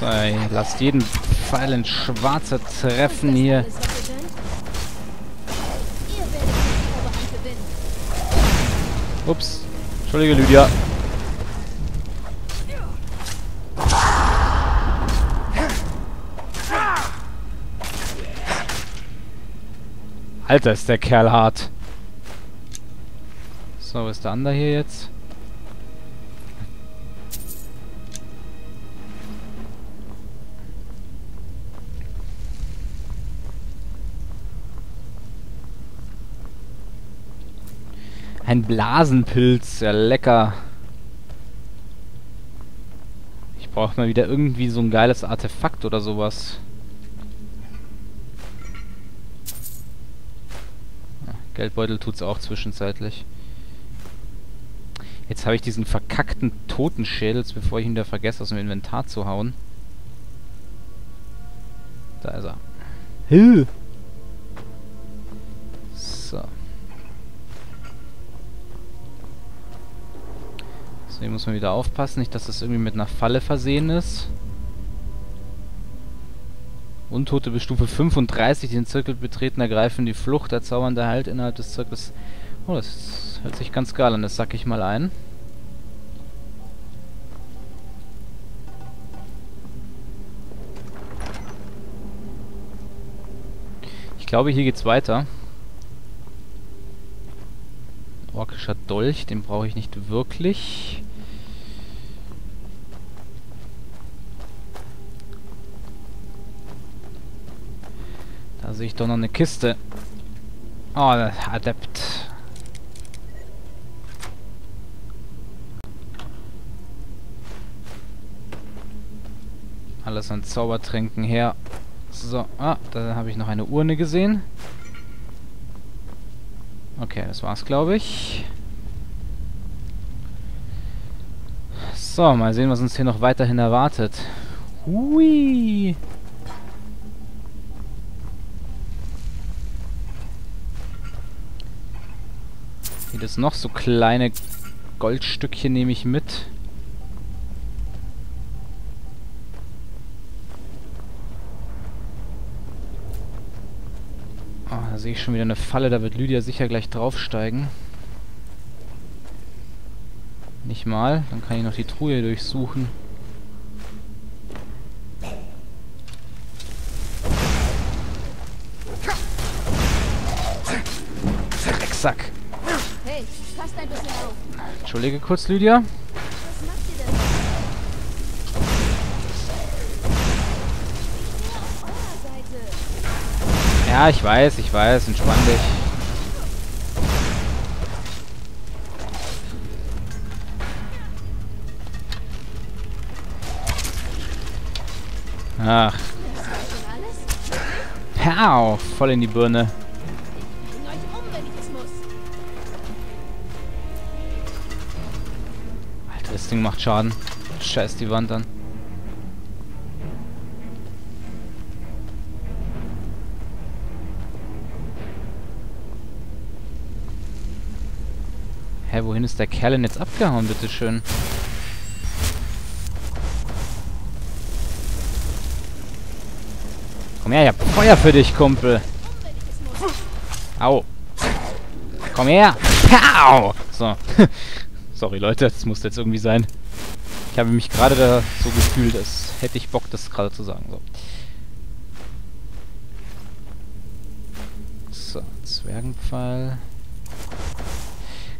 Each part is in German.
So, ey, lasst jeden Pfeil in Schwarze treffen hier. Ups. Entschuldige, Lydia. Alter, ist der Kerl hart. So, ist der andere hier jetzt? Ein Blasenpilz, ja lecker. Ich brauche mal wieder irgendwie so ein geiles Artefakt oder sowas. Ja, Geldbeutel tut's auch zwischenzeitlich. Jetzt habe ich diesen verkackten Totenschädel, bevor ich ihn wieder vergesse, aus dem Inventar zu hauen. Da ist er. Hilf! Hier muss man wieder aufpassen, nicht, dass das irgendwie mit einer Falle versehen ist. Untote bis Stufe 35, die den Zirkel betreten, ergreifen die Flucht, erzaubern Halt innerhalb des Zirkels. Oh, das hört sich ganz geil an, das sack ich mal ein. Ich glaube, hier geht's weiter. Orkischer Dolch, den brauche ich nicht wirklich. Da sehe ich doch noch eine Kiste. Oh, Adept. Alles an Zaubertränken her. So, ah, da habe ich noch eine Urne gesehen. Okay, das war's, glaube ich. So, mal sehen, was uns hier noch weiterhin erwartet. Hui! Jedes noch so kleine Goldstückchen nehme ich mit. Oh, da sehe ich schon wieder eine Falle, da wird Lydia sicher gleich draufsteigen. Nicht mal, dann kann ich noch die Truhe durchsuchen. Auf eurer Seite. Ja, ich weiß, ich weiß. Entspann dich. Ach? Pow, voll in die Birne. Ding macht Schaden. Scheiß die Wand an. Hä, wohin ist der Kerl denn jetzt abgehauen, bitteschön? Komm her, ich hab Feuer für dich, Kumpel. Um. Au. Komm her. Pow. So. Sorry, Leute, das muss jetzt irgendwie sein. Ich habe mich gerade da so gefühlt, als hätte ich Bock, das gerade zu sagen. So. So, Zwergenpfeil.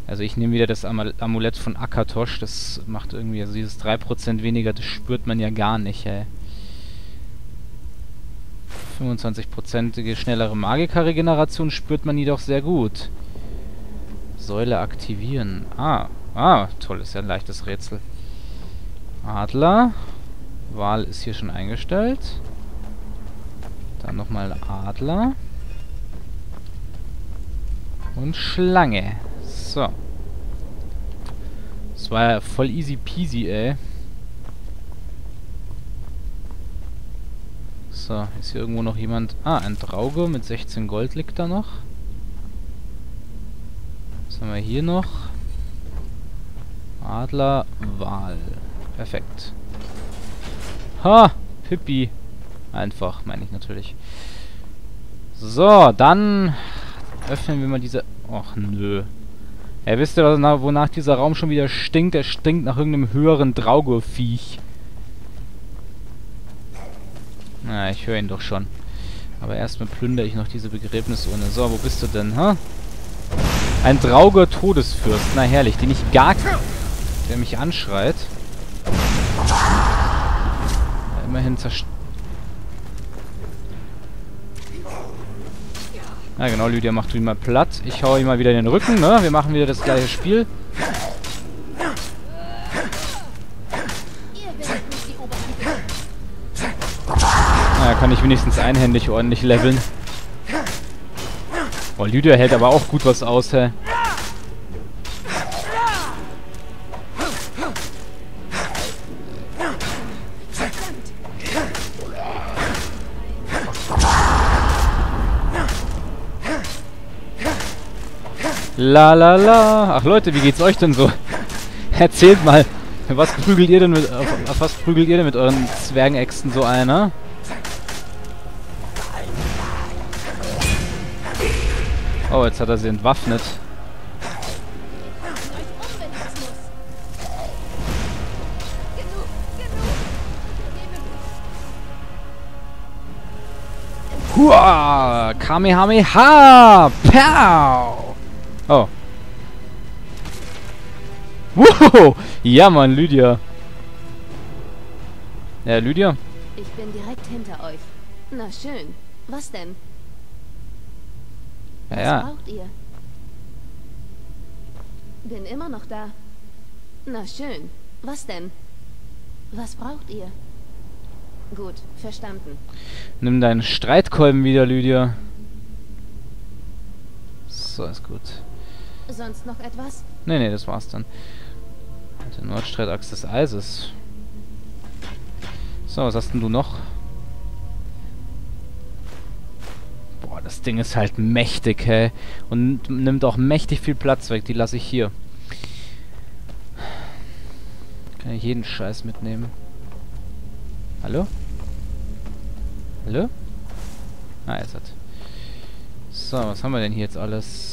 Also ich nehme wieder das Amulett von Akatosh. Das macht irgendwie, also dieses 3% weniger, das spürt man ja gar nicht, ey. 25%ige schnellere Magiker-Regeneration spürt man jedoch sehr gut. Säule aktivieren. Ah, ah, toll, ist ja ein leichtes Rätsel. Adler. Wahl ist hier schon eingestellt. Dann nochmal Adler. Und Schlange. So. Das war ja voll easy peasy, ey. So, ist hier irgendwo noch jemand... Ah, ein Drauge mit 16 Gold liegt da noch. Was haben wir hier noch? Adler, Wal. Perfekt. Ha! Pippi. Einfach, meine ich natürlich. So, dann öffnen wir mal diese... Och, nö. Ja, wisst ihr, wonach dieser Raum schon wieder stinkt? Er stinkt nach irgendeinem höheren Draugurviech. Na, ich höre ihn doch schon. Aber erstmal plündere ich noch diese Begräbnisurne. So, wo bist du denn, hä? Ein Drauger Todesfürst. Na herrlich, den ich gar... Der mich anschreit. Ja, immerhin zerstört... Na genau, Lydia macht ihn mal platt. Ich hau ihm mal wieder den Rücken, ne? Wir machen wieder das gleiche Spiel. Na, kann ich wenigstens einhändig ordentlich leveln. Boah, Lydia hält aber auch gut was aus, hä? La la la. Ach Leute, wie geht's euch denn so? Erzählt mal. Was prügelt ihr denn mit auf, auf was prügelt ihr denn mit euren Zwergenäxten so einer? Oh, jetzt hat er sie entwaffnet. Hua! Kamehameha! Pow! Oh. Wow! Ja, Mann, Lydia. Ja, Lydia? Ich bin direkt hinter euch. Na schön. Was denn? Ja, Was ja. braucht ihr? Bin immer noch da. Na schön. Was denn? Was braucht ihr? Gut, verstanden. Nimm deinen Streitkolben wieder, Lydia. So, ist gut. Sonst noch etwas? Nee, nee, das war's dann. Der Nordstreitachs des Eises. So, was hast denn du noch? Boah, das Ding ist halt mächtig, hä? Und nimmt auch mächtig viel Platz weg. Die lasse ich hier. Kann ich jeden Scheiß mitnehmen. Hallo? Hallo? Ah, jetzt hat. So, was haben wir denn hier jetzt alles?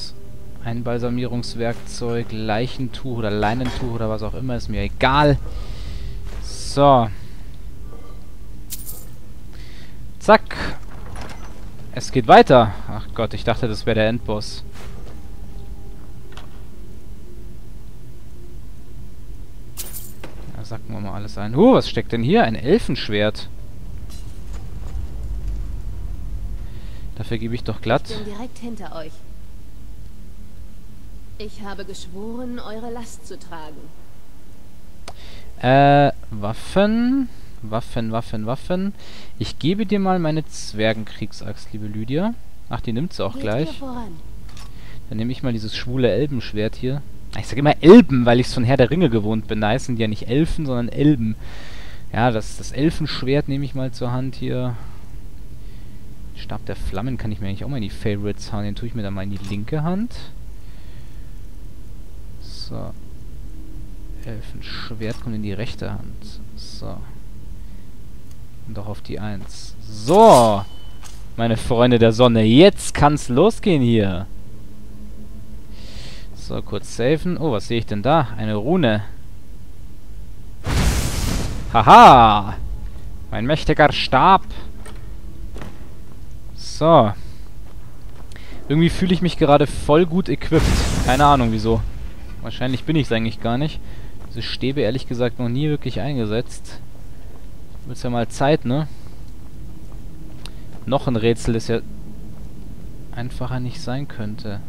Einbalsamierungswerkzeug, Leichentuch oder Leinentuch oder was auch immer, ist mir egal. So. Zack. Es geht weiter. Ach Gott, ich dachte, das wäre der Endboss. Ja, sacken wir mal alles ein. Huh, was steckt denn hier? Ein Elfenschwert. Dafür gebe ich doch glatt. Ich bin direkt hinter euch. Ich habe geschworen, eure Last zu tragen. Äh, Waffen. Waffen, Waffen, Waffen. Ich gebe dir mal meine Zwergenkriegsaxt, liebe Lydia. Ach, die nimmt sie auch Geht gleich. Dann nehme ich mal dieses schwule Elbenschwert hier. Ah, Ich sage immer Elben, weil ich es von Herr der Ringe gewohnt bin. Da die ja nicht Elfen, sondern Elben. Ja, das, das Elfenschwert nehme ich mal zur Hand hier. Stab der Flammen kann ich mir eigentlich auch mal in die Favorites hauen. Den tue ich mir dann mal in die linke Hand. So. Elfenschwert kommt in die rechte Hand. So. Und auch auf die 1. So! Meine Freunde der Sonne, jetzt kann's losgehen hier. So, kurz safen. Oh, was sehe ich denn da? Eine Rune. Haha! Mein mächtiger Stab. So. Irgendwie fühle ich mich gerade voll gut equipped. Keine Ahnung wieso. Wahrscheinlich bin ich es eigentlich gar nicht. Diese Stäbe ehrlich gesagt noch nie wirklich eingesetzt. Wird's ja mal Zeit, ne? Noch ein Rätsel, das ja einfacher nicht sein könnte.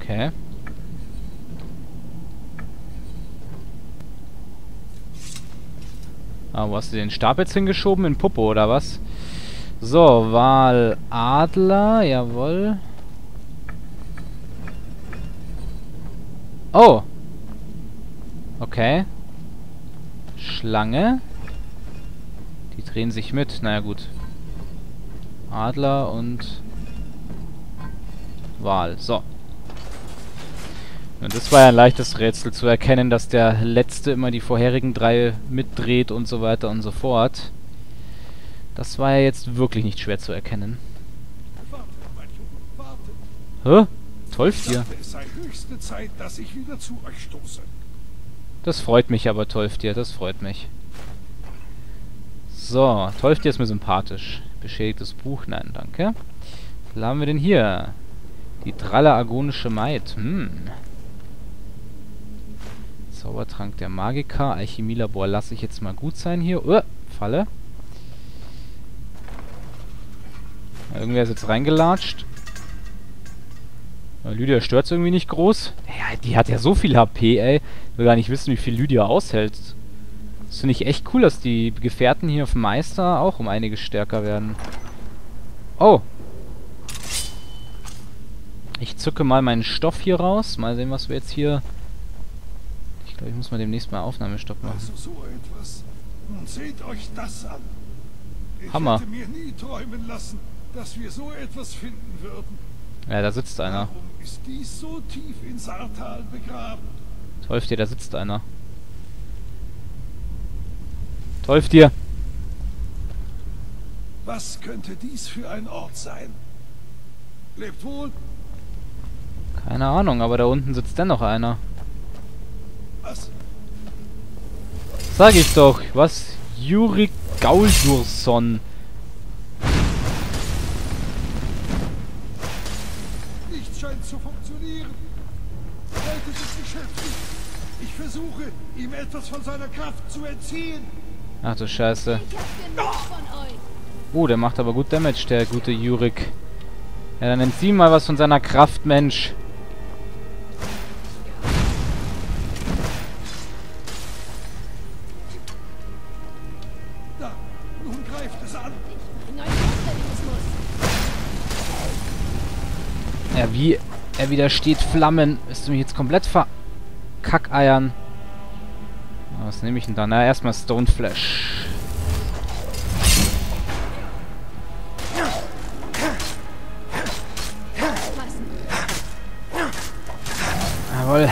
Okay. Ah, wo hast du den Stab jetzt hingeschoben? In Popo, oder was? So, Wahl Adler, jawohl. Oh. Okay. Schlange. Die drehen sich mit. Naja, gut. Adler und Wal. So. Und das war ja ein leichtes Rätsel zu erkennen, dass der letzte immer die vorherigen drei mitdreht und so weiter und so fort. Das war ja jetzt wirklich nicht schwer zu erkennen. Hä? Tolftier. Das freut mich aber, Tolftier, das freut mich. So, Tolftier ist mir sympathisch. Beschädigtes Buch, nein, danke. Was haben wir denn hier? Die Dralle Agonische Maid, hm. Zaubertrank der Magiker, Alchemielabor lasse ich jetzt mal gut sein hier. Uh, Falle. Irgendwer ist jetzt reingelatscht. Äh, Lydia stört's irgendwie nicht groß. Ja, die hat ja so viel HP, ey. Ich will gar nicht wissen, wie viel Lydia aushält. Das finde ich echt cool, dass die Gefährten hier auf Meister auch um einiges stärker werden. Oh. Ich zücke mal meinen Stoff hier raus. Mal sehen, was wir jetzt hier... Ich glaube, ich muss mal demnächst mal Aufnahmestopp machen. Also so etwas. Nun seht euch das an. Ich Hammer. hätte mir nie träumen lassen, dass wir so etwas finden würden. Ja, da sitzt einer. Warum ist dies so tief in Sartal begraben? Teufel, da sitzt einer. Teufel, Was könnte dies für ein Ort sein? Lebt wohl. Keine Ahnung, aber da unten sitzt dennoch einer. Was? Sag ich doch, was? Juri Gauldursson. Scheint zu funktionieren. Leute sind beschäftigt. Ich versuche, ihm etwas von seiner Kraft zu entziehen. Ach du Scheiße. Oh, der macht aber gut Damage, der gute Jurik. Ja, dann entzieh mal was von seiner Kraft, Mensch. Ja, wie er widersteht Flammen. Ist du mich jetzt komplett verkackeiern? Was nehme ich denn da? Na, erstmal Stoneflash. Jawohl.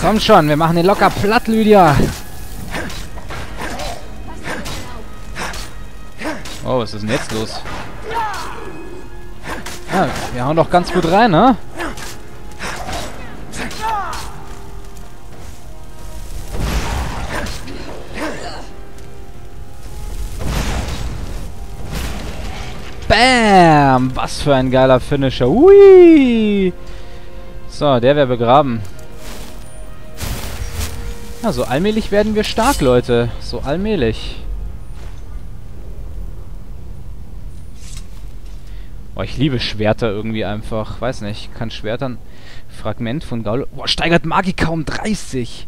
Komm schon, wir machen den locker platt, Lydia. Oh, was ist denn jetzt los? Ja, wir hauen doch ganz gut rein, ne? Bam! Was für ein geiler Finisher. Ui! So, der wäre begraben. Ja, so allmählich werden wir stark, Leute. So allmählich. Boah, ich liebe Schwerter irgendwie einfach. Weiß nicht, kann Schwertern... Fragment von Gaul... Boah, steigert Magika um 30!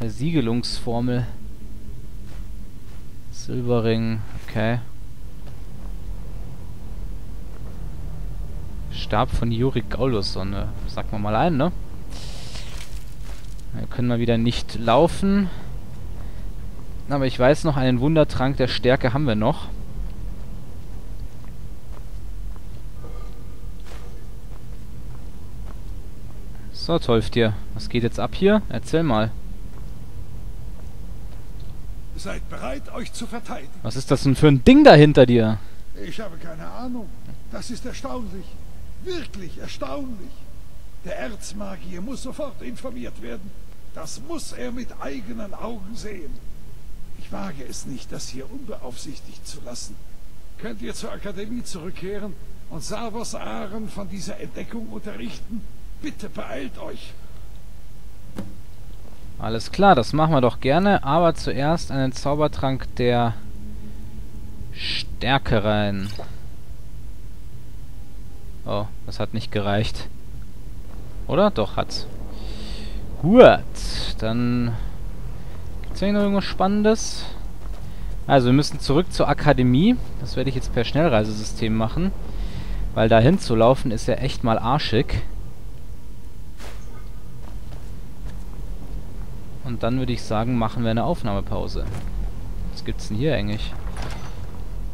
Versiegelungsformel. Silberring, okay. Stab von Juri Gaulusson, ne? Sag mal mal ein, ne? Wir können mal wieder nicht laufen. Aber ich weiß noch, einen Wundertrank der Stärke haben wir noch. So, Tolftier. Was geht jetzt ab hier? Erzähl mal. Seid bereit, euch zu verteidigen. Was ist das denn für ein Ding da hinter dir? Ich habe keine Ahnung. Das ist erstaunlich. Wirklich erstaunlich. Der Erzmagier muss sofort informiert werden. Das muss er mit eigenen Augen sehen. Ich wage es nicht, das hier unbeaufsichtigt zu lassen. Könnt ihr zur Akademie zurückkehren und Savos Aren von dieser Entdeckung unterrichten? Bitte beeilt euch. Alles klar, das machen wir doch gerne. Aber zuerst einen Zaubertrank der Stärke rein. Oh, das hat nicht gereicht. Oder? Doch, hat's. Gut, dann... Gibt's hier noch irgendwas Spannendes? Also, wir müssen zurück zur Akademie. Das werde ich jetzt per Schnellreisesystem machen. Weil dahin zu laufen ist ja echt mal arschig. Und dann würde ich sagen, machen wir eine Aufnahmepause. Was gibt's denn hier eigentlich?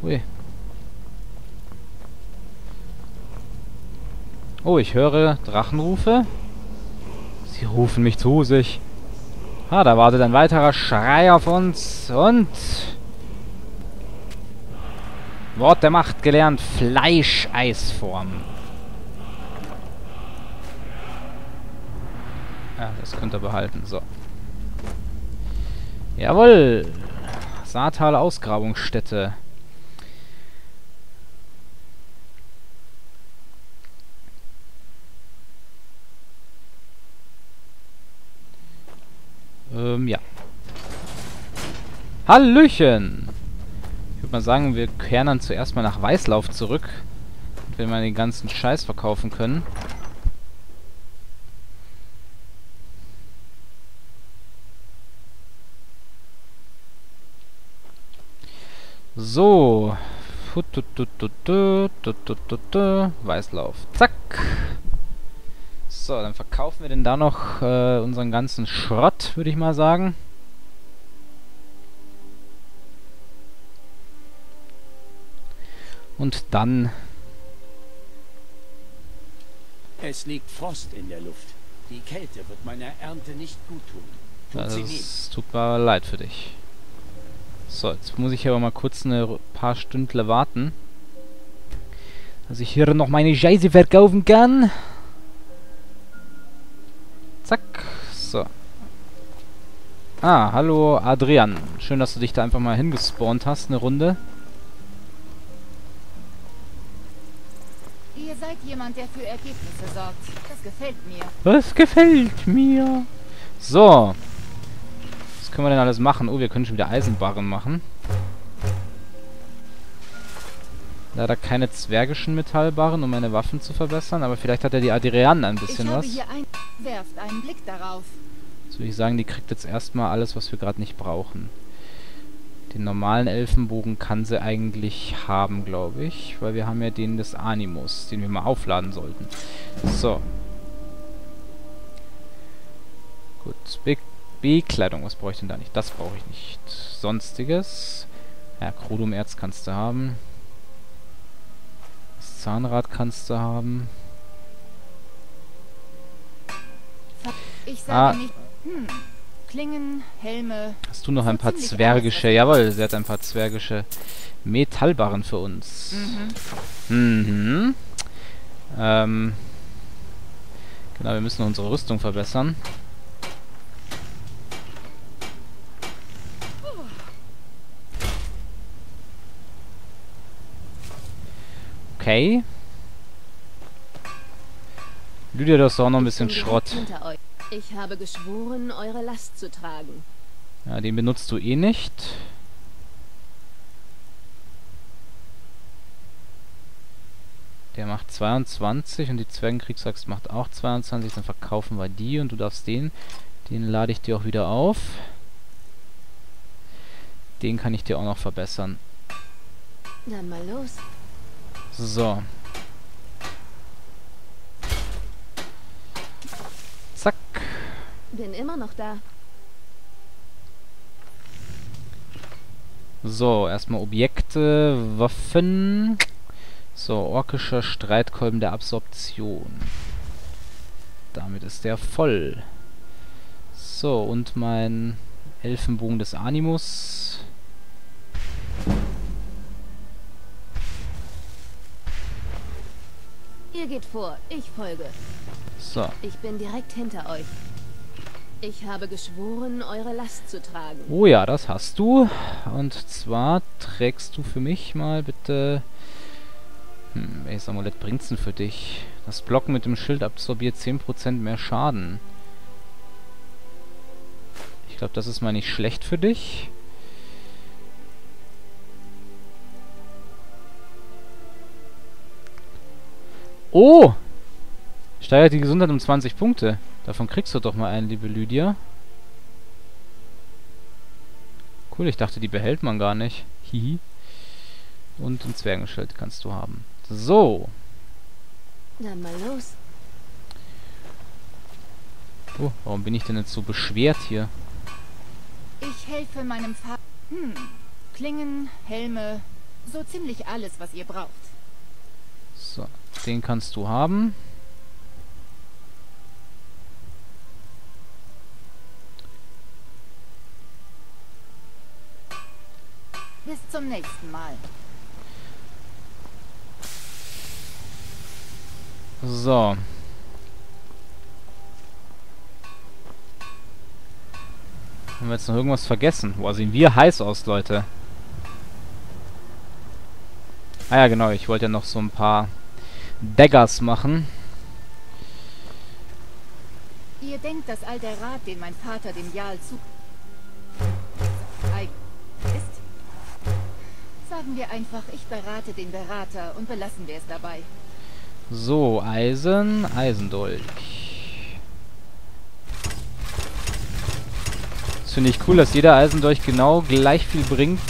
Ui. Oh, ich höre Drachenrufe. Sie rufen mich zu sich. Ah, da wartet ein weiterer Schrei auf uns. Und... Wort der Macht gelernt. Fleischeisform. Ja, das könnt ihr behalten. So. Jawohl. Saartal Ausgrabungsstätte. Ähm, ja. Hallöchen! Ich würde mal sagen, wir kehren dann zuerst mal nach Weißlauf zurück. Und wir den ganzen Scheiß verkaufen können. So. Weißlauf. Zack. So, dann verkaufen wir denn da noch äh, unseren ganzen Schrott, würde ich mal sagen. Und dann... Es liegt Frost in der Luft. Die Kälte wird meiner Ernte nicht gut tun. Tut das tut mir leid für dich. So, jetzt muss ich aber mal kurz eine paar Stündle warten. Dass ich hier noch meine Scheiße verkaufen kann. Zack. So. Ah, hallo Adrian. Schön, dass du dich da einfach mal hingespawnt hast, eine Runde. Ihr seid jemand, der für Ergebnisse sorgt. Das gefällt mir. Das gefällt mir. So. Können wir denn alles machen? Oh, wir können schon wieder Eisenbarren machen. Leider keine zwergischen Metallbarren, um meine Waffen zu verbessern. Aber vielleicht hat ja die Adrian ein bisschen was. ein... Werft einen Blick darauf. Jetzt würde ich sagen, die kriegt jetzt erstmal alles, was wir gerade nicht brauchen. Den normalen Elfenbogen kann sie eigentlich haben, glaube ich. Weil wir haben ja den des Animus, den wir mal aufladen sollten. So. Gut. Be Bekleidung, was brauche ich denn da nicht? Das brauche ich nicht. Sonstiges. Ja, Chrodomerz kannst du haben. Das Zahnrad kannst du haben. Ich Ah. sage nicht... Hm. Klingen, Helme... Hast du noch ein paar zwergische? Jawohl, sie hat ein paar zwergische Metallbarren für uns. Mhm. Mhm. Ähm. Genau, wir müssen unsere Rüstung verbessern. Okay. Lydia, du hast doch auch noch ein bisschen Schrott. Ich habe geschworen, eure Last zu tragen. Ja, den benutzt du eh nicht. Der macht 22 und die Zwergenkriegsaxt macht auch 22. Dann verkaufen wir die und du darfst den. Den lade ich dir auch wieder auf. Den kann ich dir auch noch verbessern. Dann mal los. So. Zack. Bin immer noch da. So, erstmal Objekte, Waffen. So, orkischer Streitkolben der Absorption. Damit ist der voll. So, und mein Elfenbogen des Animus. Ihr geht vor, ich folge. So, Ich bin direkt hinter euch. Ich habe geschworen, eure Last zu tragen. oh ja, das hast du. Und zwar trägst du für mich mal bitte... Hm, welches Amulett bringt's denn für dich? Das Blocken mit dem Schild absorbiert 10% mehr Schaden. Ich glaube, das ist mal nicht schlecht für dich. Oh! Steigert die Gesundheit um 20 Punkte. Davon kriegst du doch mal einen, liebe Lydia. Cool, ich dachte, die behält man gar nicht. Hihi. Und ein Zwergenschild kannst du haben. So. Dann mal los. Oh, warum bin ich denn jetzt so beschwert hier? Ich helfe meinem Vater... Hm. Klingen, Helme... So ziemlich alles, was ihr braucht. So, den kannst du haben. Bis zum nächsten Mal. So. Haben wir jetzt noch irgendwas vergessen? Boah, sehen wir heiß aus, Leute. Ah ja, genau. Ich wollte ja noch so ein paar Daggers machen. Ihr denkt, dass all der Rat, den mein Vater dem Jarl zu... Ist? Sagen wir einfach, ich berate den Berater und belassen wir es dabei. So, Eisen, Eisendolch. Das finde ich cool, dass jeder Eisendolch genau gleich viel bringt.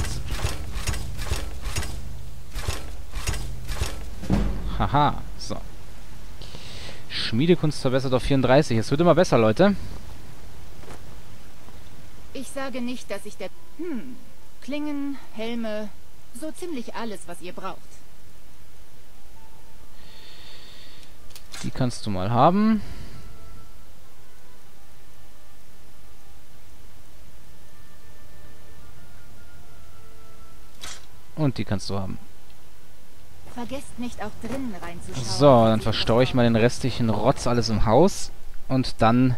Haha, so. Schmiedekunst verbessert auf 34. Es wird immer besser, Leute. Ich sage nicht, dass ich der... Hm, Klingen, Helme, so ziemlich alles, was ihr braucht. Die kannst du mal haben. Und die kannst du haben. Vergesst nicht auch drinnen reinzuschauen. So, dann verstaue ich mal den restlichen Rotz alles im Haus. Und dann...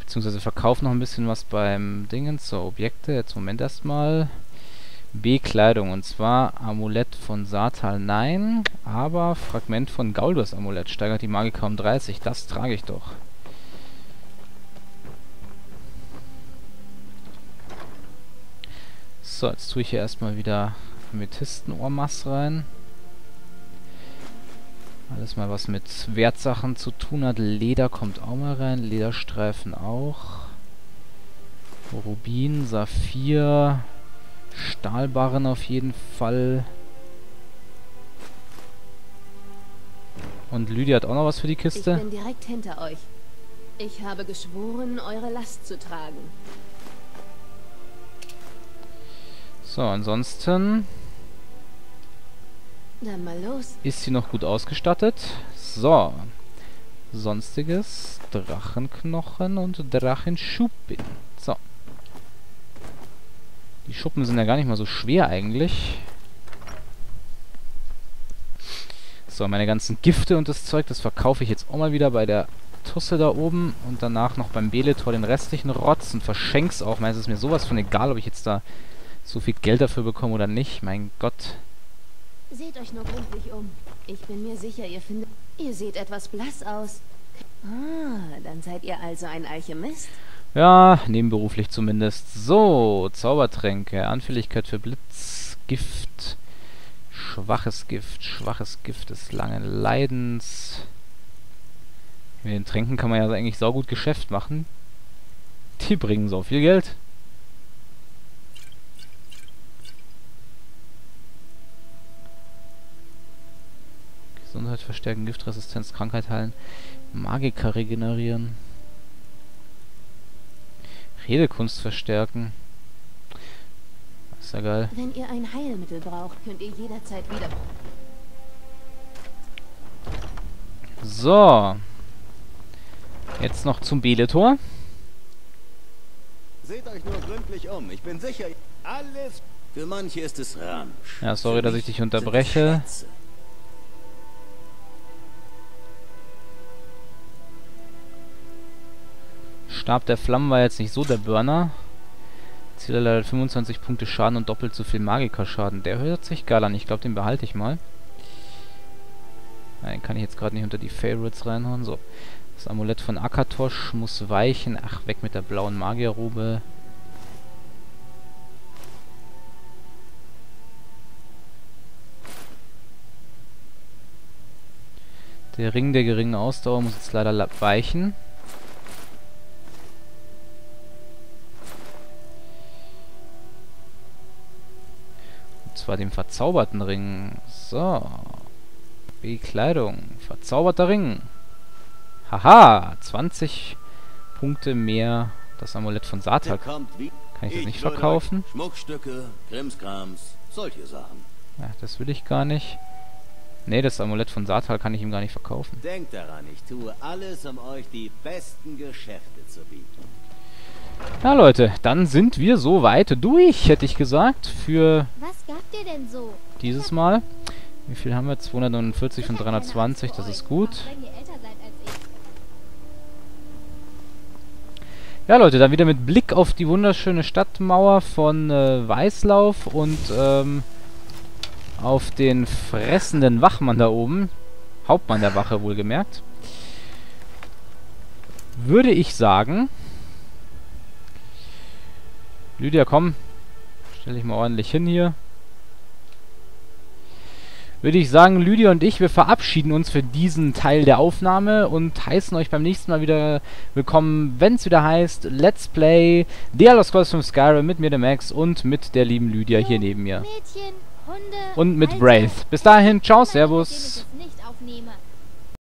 Beziehungsweise verkaufe noch ein bisschen was beim Dingens. So, Objekte. Jetzt Moment erstmal. Bekleidung. Und zwar Amulett von Satal nein. Aber Fragment von Gauldos Amulett. Steigert die Magika um 30. Das trage ich doch. So, jetzt tue ich hier erstmal wieder Amethystenohrmass rein. Alles mal was mit Wertsachen zu tun hat. Leder kommt auch mal rein. Lederstreifen auch. Rubin, Saphir. Stahlbarren auf jeden Fall. Und Lydia hat auch noch was für die Ich Kiste. bin direkt hinter euch. Ich habe geschworen, eure Last zu tragen. So, ansonsten Dann mal los. ist sie noch gut ausgestattet. So. Sonstiges. Drachenknochen und Drachenschuppen. So. Die Schuppen sind ja gar nicht mal so schwer eigentlich. So, meine ganzen Gifte und das Zeug, das verkaufe ich jetzt auch mal wieder bei der Tusse da oben. Und danach noch beim Beletor den restlichen Rotz und verschenk's auch. Meistens ist mir sowas von egal, ob ich jetzt da so viel Geld dafür bekomme oder nicht. Mein Gott. Seht euch nur gründlich um. Ich bin mir sicher, ihr findet... Ihr seht etwas blass aus. Ah, dann seid ihr also ein Alchemist? Ja, nebenberuflich zumindest. So, Zaubertränke, Anfälligkeit für Blitz, Gift, schwaches Gift, schwaches Gift des langen Leidens. Mit den Tränken kann man ja eigentlich saugut Geschäft machen. Die bringen so viel Geld. Gesundheit verstärken, Giftresistenz, Krankheit heilen, Magiker regenerieren. Redekunst verstärken. Ist ja geil. Wenn ihr ein Heilmittel braucht, könnt ihr jederzeit wieder... So. Jetzt noch zum Beletor. Seht euch nur gründlich um. Ich bin sicher, alles... Für manche ist es Ramsch. Ja, sorry, dass ich dich unterbreche. Stab der Flammen war jetzt nicht so der Burner. Zieler leider 25 Punkte Schaden und doppelt so viel Magikerschaden. Der hört sich geil an. Ich glaube, den behalte ich mal. Nein, kann ich jetzt gerade nicht unter die Favorites reinhauen. So. Das Amulett von Akatosh muss weichen. Ach, weg mit der blauen Magierrobe. Der Ring der geringen Ausdauer muss jetzt leider weichen. Zwar dem verzauberten Ring. So. Bekleidung. Verzauberter Ring. Haha. 20 Punkte mehr. Das Amulett von Satan. Kann ich das nicht verkaufen? Schmuckstücke, Krimskrams, solche Sachen. Ja, das will ich gar nicht. Nee, das Amulett von Satal kann ich ihm gar nicht verkaufen. Denkt daran, ich tue alles, um euch die besten Geschäfte zu bieten. Ja, Leute, dann sind wir soweit durch, hätte ich gesagt, für Dieses Mal. Wie viel haben wir? 249 von 320, das ist gut. Ja, Leute, dann wieder mit Blick auf die wunderschöne Stadtmauer von äh, Weißlauf und ähm, auf den fressenden Wachmann da oben. Hauptmann der Wache, wohlgemerkt. Würde ich sagen... Lydia, komm. Stell dich mal ordentlich hin hier. Würde ich sagen, Lydia und ich, wir verabschieden uns für diesen Teil der Aufnahme und heißen euch beim nächsten Mal wieder willkommen, wenn es wieder heißt Let's Play The Elder Scrolls 5 Skyrim mit mir, der Max, und mit der lieben Lydia hier neben mir. Mädchen, Hunde, Und mit Alte, Wraith. Bis dahin, ciao, servus.